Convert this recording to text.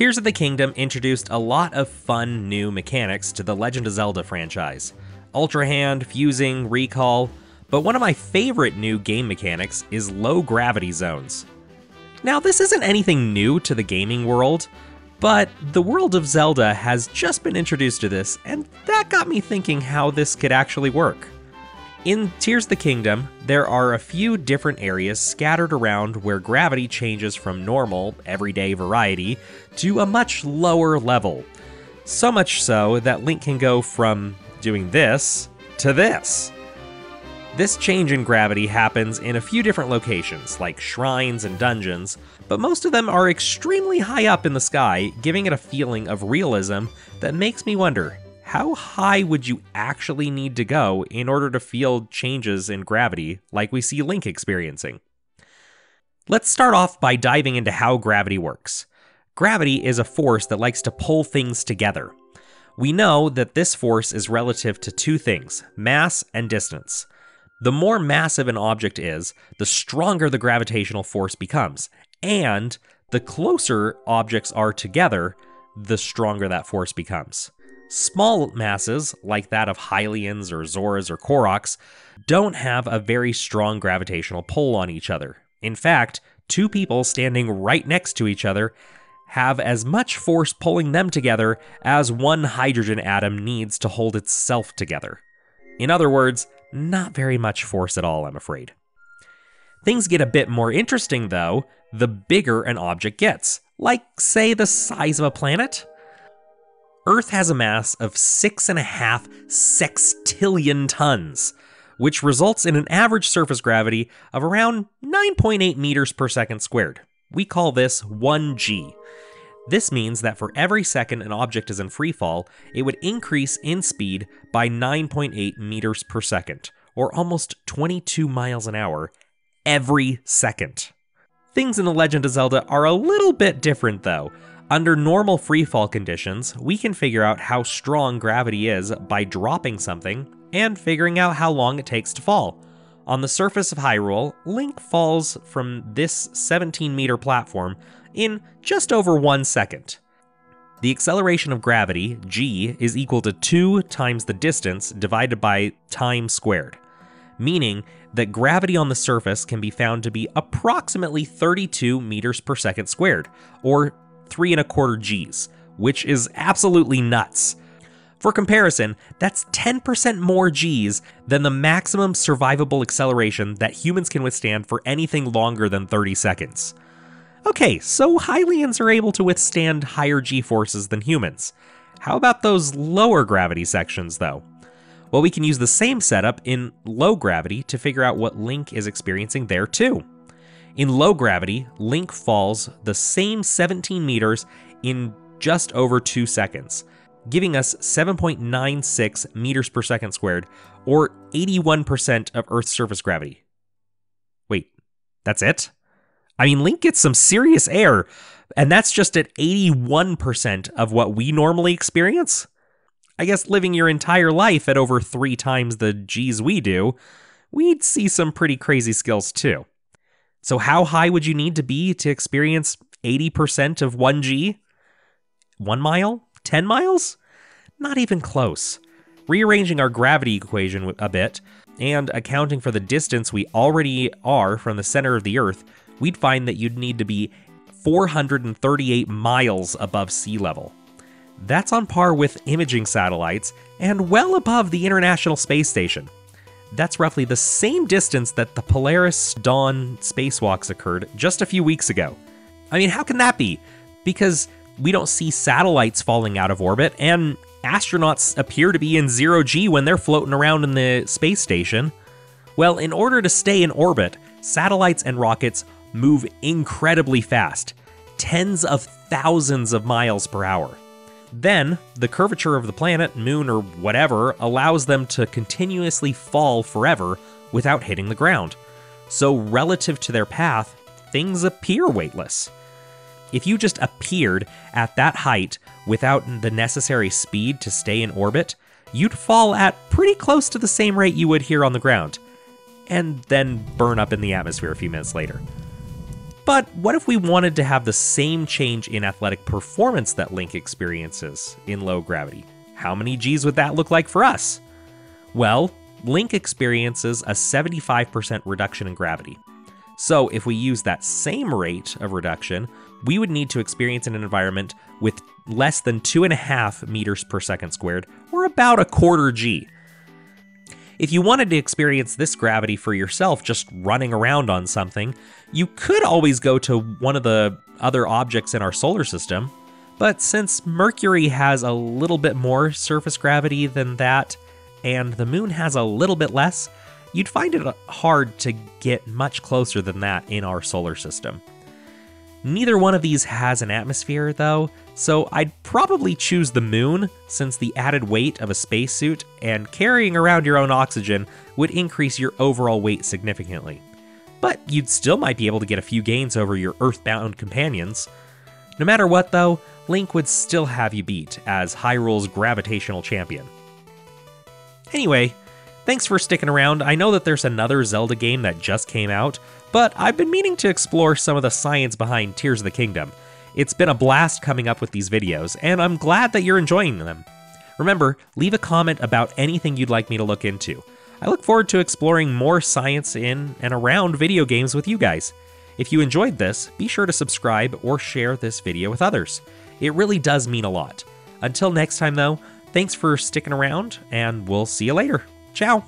Tears of the Kingdom introduced a lot of fun new mechanics to the Legend of Zelda franchise Ultra Hand, fusing, recall, but one of my favorite new game mechanics is low gravity zones. Now, this isn't anything new to the gaming world, but the world of Zelda has just been introduced to this, and that got me thinking how this could actually work. In Tears of the Kingdom, there are a few different areas scattered around where gravity changes from normal, everyday variety to a much lower level. So much so that Link can go from doing this to this. This change in gravity happens in a few different locations, like shrines and dungeons, but most of them are extremely high up in the sky, giving it a feeling of realism that makes me wonder how high would you actually need to go in order to feel changes in gravity like we see Link experiencing? Let's start off by diving into how gravity works. Gravity is a force that likes to pull things together. We know that this force is relative to two things mass and distance. The more massive an object is, the stronger the gravitational force becomes, and the closer objects are together, the stronger that force becomes. Small masses, like that of Hylians or Zoras or Koroks, don't have a very strong gravitational pull on each other. In fact, two people standing right next to each other have as much force pulling them together as one hydrogen atom needs to hold itself together. In other words, not very much force at all, I'm afraid. Things get a bit more interesting, though, the bigger an object gets, like, say, the size of a planet. Earth has a mass of 6.5 sextillion tons, which results in an average surface gravity of around 9.8 meters per second squared. We call this 1g. This means that for every second an object is in freefall, it would increase in speed by 9.8 meters per second, or almost 22 miles an hour, every second. Things in The Legend of Zelda are a little bit different though. Under normal freefall conditions, we can figure out how strong gravity is by dropping something and figuring out how long it takes to fall. On the surface of Hyrule, Link falls from this 17 meter platform in just over one second. The acceleration of gravity, g, is equal to 2 times the distance divided by time squared, meaning that gravity on the surface can be found to be approximately 32 meters per second squared, or 3 and a quarter g's, which is absolutely nuts. For comparison, that's 10% more g's than the maximum survivable acceleration that humans can withstand for anything longer than 30 seconds. Okay, so Hylians are able to withstand higher g forces than humans. How about those lower gravity sections, though? Well, we can use the same setup in low gravity to figure out what Link is experiencing there, too. In low gravity, Link falls the same 17 meters in just over 2 seconds, giving us 7.96 meters per second squared, or 81% of Earth's surface gravity. Wait, that's it? I mean, Link gets some serious air, and that's just at 81% of what we normally experience. I guess living your entire life at over three times the G's we do, we'd see some pretty crazy skills too. So, how high would you need to be to experience 80% of 1G? One mile? 10 miles? Not even close. Rearranging our gravity equation a bit, and accounting for the distance we already are from the center of the Earth, we'd find that you'd need to be 438 miles above sea level. That's on par with imaging satellites and well above the International Space Station. That's roughly the same distance that the Polaris Dawn spacewalks occurred just a few weeks ago. I mean, how can that be? Because we don't see satellites falling out of orbit, and astronauts appear to be in zero G when they're floating around in the space station. Well, in order to stay in orbit, satellites and rockets move incredibly fast, tens of thousands of miles per hour. Then, the curvature of the planet, moon, or whatever allows them to continuously fall forever without hitting the ground. So, relative to their path, things appear weightless. If you just appeared at that height without the necessary speed to stay in orbit, you'd fall at pretty close to the same rate you would here on the ground, and then burn up in the atmosphere a few minutes later. But what if we wanted to have the same change in athletic performance that Link experiences in low gravity? How many G's would that look like for us? Well, Link experiences a 75% reduction in gravity. So, if we use that same rate of reduction, we would need to experience an environment with less than 2.5 meters per second squared, or about a quarter G. If you wanted to experience this gravity for yourself just running around on something, you could always go to one of the other objects in our solar system. But since Mercury has a little bit more surface gravity than that, and the moon has a little bit less, you'd find it hard to get much closer than that in our solar system. Neither one of these has an atmosphere, though, so I'd probably choose the moon since the added weight of a spacesuit and carrying around your own oxygen would increase your overall weight significantly. But you'd still might be able to get a few gains over your Earthbound companions. No matter what, though, Link would still have you beat as Hyrule's gravitational champion. Anyway, thanks for sticking around. I know that there's another Zelda game that just came out, but I've been meaning to explore some of the science behind Tears of the Kingdom. It's been a blast coming up with these videos, and I'm glad that you're enjoying them. Remember, leave a comment about anything you'd like me to look into. I look forward to exploring more science in and around video games with you guys. If you enjoyed this, be sure to subscribe or share this video with others. It really does mean a lot. Until next time, though, Thanks for sticking around, and we'll see you later. Tchau!